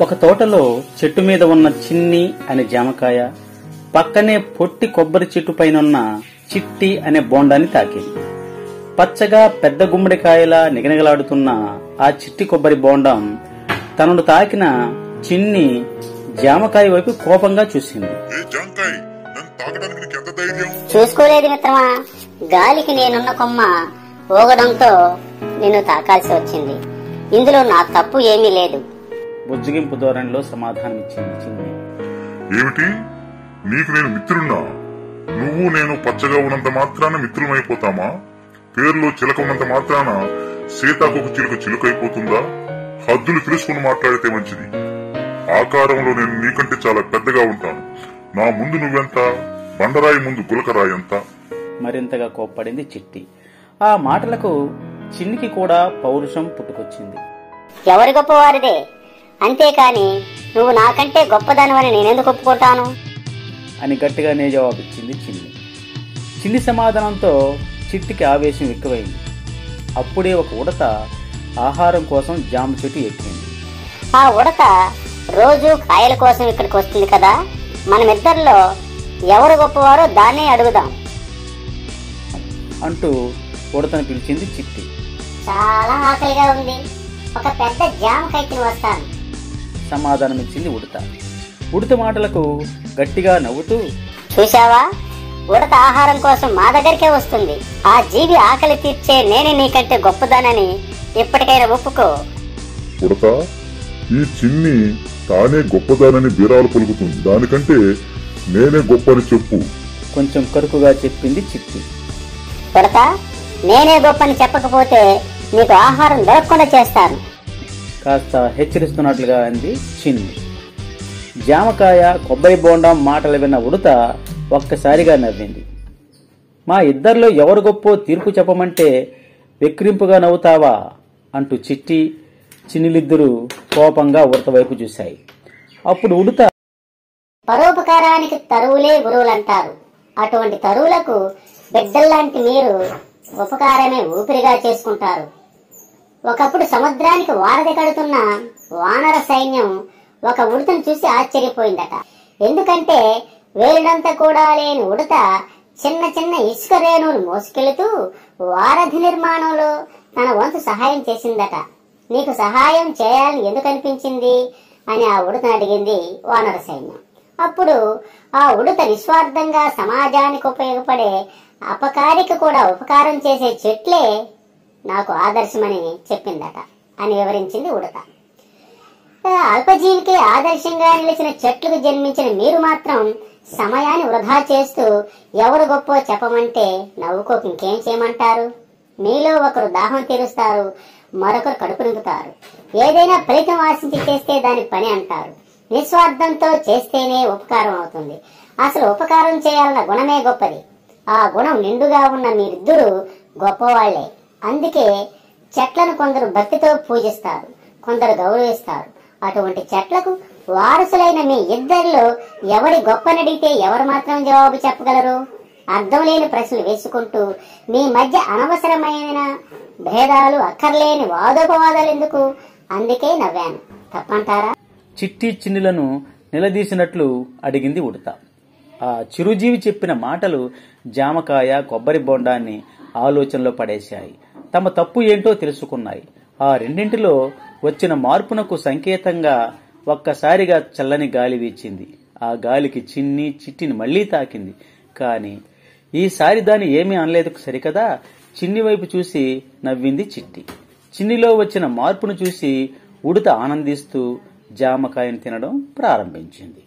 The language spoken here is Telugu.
ఒక తోటలో చెట్టు మీద ఉన్న చిన్ని అనే జామకాయ పక్కనే పొట్టి కొబ్బరి చెట్టు పైనున్న చిట్టి అనే బోండాన్ని తాకింది. పచ్చగా పెద్ద గుమ్మడికాయలా నిగనిగలాడుతున్న ఆ చిట్టి కొబ్బరి బోండం తనను తాకిన చిన్ని జామకాయ వైపు కోపంగా చూసింది. ఏ జాంకాయ్ నన్ను తాకడానికి నీకు ఎంత ధైర్యం? చూసుకోలేదు మిత్రమా. గాలికి నేనున్న కొమ్మ ఊగడంతో నిన్ను తాకాల్సి వచ్చింది. ఇందులో నా తప్పు ఏమీ లేదు. బుజ్జగింపు ధోరణిలో సమాధానమిచ్చింది చిన్ని ఏమిటి? నీకు నేను మిత్రున్నా నువ్వు నేను పచ్చగా ఉన్నంత మాత్రాన మిత్రులమైపోతామా? పేరులో చిలక ఉన్నంత మాత్రాన సీతాకొక చిలుక చిలుకైపోతుందా? హద్దులు తెలుసుకుని మాట్లాడితే మంచిది. ఆకారంలో నేను నీకంటే చాలా పెద్దగా ఉంటాను. నా ముందు నువ్వెంత? బండరాయి ముందు గులకరాయి ఎంత? మరింతగా కోప్పడింది చిట్టి. ఆ మాటలకు చిన్నికి కూడా పౌరుషం పుట్టుకొచ్చింది. ఎవరి గొప్పవారిదే? అంతేకాని నువ్వు నాకంటే గొప్పదనవని నేనెందుకు ఒప్పుకుంటాను? అని గట్టిగానే జవాబిచ్చింది చిన్ని. చిన్ని సమాధానంతో చిట్టికి ఆవేశం ఎక్కువైంది. అప్పుడే ఒక ఉడత ఆహారం కోసం జామ చెట్టు ఎక్కింది. ఆ ఉడత రోజు కాయల కోసం ఇక్కడికి వస్తుంది కదా? మనమిద్దరిలో ఎవరు గొప్పవారో దాన్నే అడుగుదాం. అంటూ ఉడతను పిలిచింది చిట్టి. చాలా ఆకలిగా ఉంది. ఒక పెద్ద జామకాయ తిని వస్తాను. సమాధానమిచ్చింది ఉడత. ఉడత మాటలకు గట్టిగా నవ్వుతూ చూశావా? ఉడత ఆహారం కోసం మా దగ్గరికే వస్తుంది. ఆ జీవి ఆకలి తీర్చే నేనే నీకంటే గొప్పదానని ఇప్పటికైనా ఒప్పుకో. ఉడత ఈ చిన్ని తానే గొప్పదానని బీరాలు పలుకుతుంది. దానికంటే నేనే గొప్పని చెప్పు. కొంచెం కరుకుగా చెప్పింది చిట్టి. ఉడత నేనే గొప్పని చెప్పకపోతే నీకు ఆహారం దొరకకుండా చేస్తాను. కాస్త హెచ్చరిస్తున్నట్లుగా అంది చిన్ని. జామకాయ కొబ్బరి బోండం మాటలు విన్న ఉడత ఒక్కసారిగా నవ్వింది. మా ఇద్దరిలో ఎవరు గొప్పో తీర్పు చెప్పమంటే విక్రింపుగా నవ్వుతావా? అంటూ చిట్టి చిన్నిలిద్దరూ కోపంగా ఉడత వైపు చూశాయి. అప్పుడు ఉడత పరోపకారానికి తరువులే గురువులంటారు. అటువంటి తరువులకు బిడ్డల్లాంటి మీరు ఉపకారమే ఊపిరిగా చేసుకుంటారు. ఒకప్పుడు సముద్రానికి వారధి కడుతున్న వానర సైన్యం ఒక ఉడతను చూసి ఆశ్చర్యపోయిందట. ఎందుకంటే వేలుడంత కూడా లేని ఉడత చిన్న చిన్న ఇసుక రేణువులు మోసుకెళుతూ వారధి నిర్మాణంలో తన వంతు సహాయం చేసిందట. నీకు సహాయం చేయాలని ఎందుకు అనిపించింది? అని ఆ ఉడతను అడిగింది వానర సైన్యం. అప్పుడు ఆ ఉడత నిస్వార్థంగా సమాజానికి ఉపయోగపడే అపకారికి కూడా ఉపకారం చేసే చెట్లే నాకు ఆదర్శమని చెప్పిందట అని వివరించింది ఉడత. అల్పజీవికి ఆదర్శంగా నిలిచిన చెట్లకు జన్మించిన మీరు మాత్రం సమయాన్ని వృధా చేస్తూ ఎవరు గొప్ప చెప్పమంటే నవ్వుకోక ఇంకేం చేయమంటారు? మీలో ఒకరు దాహం తీరుస్తారు మరొకరు కడుపు నింపుతారు. ఏదైనా ఫలితం ఆశించి చేస్తే దాని పని అంటారు. నిస్వార్థంతో చేస్తేనే ఉపకారం అవుతుంది. అసలు ఉపకారం చేయాలన్న గుణమే గొప్పది. ఆ గుణం నిండుగా ఉన్న మీరిద్దరూ గొప్పవాళ్ళే. అందుకే చెట్లను కొందరు భక్తితో పూజిస్తారు కొందరు గౌరవిస్తారు. అటువంటి చెట్లకు వారసులైన మీ ఇద్దరిలో ఎవరి గొప్పనడిగితే ఎవరు మాత్రం జవాబు చెప్పగలరు? అర్థం లేని ప్రశ్నలు వేసుకుంటూ మీ మధ్య అనవసరమైన భేదాలు అక్కర్లేని వాదోపవాదాలు ఎందుకు? అందుకే నవ్వాను. తప్పంటారా? చిట్టి చిన్నులను నిలదీసినట్లు అడిగింది ఉడత. ఆ చిరుజీవి చెప్పిన మాటలు జామకాయ కొబ్బరి బొండాన్ని ఆలోచనలో పడేశాయి. తమ తప్పు ఏంటో తెలుసుకున్నాయి. ఆ రెండింటిలో వచ్చిన మార్పునకు సంకేతంగా ఒక్కసారిగా చల్లని గాలి వీచింది. ఆ గాలికి చిన్ని చిట్టిని మళ్ళీ తాకింది. కాని ఈసారి దాన్ని ఏమీ అనలేదు సరికదా? చిన్ని వైపు చూసి నవ్వింది చిట్టి. చిన్నిలో వచ్చిన మార్పును చూసి ఉడత ఆనందిస్తూ జామకాయను తినడం ప్రారంభించింది.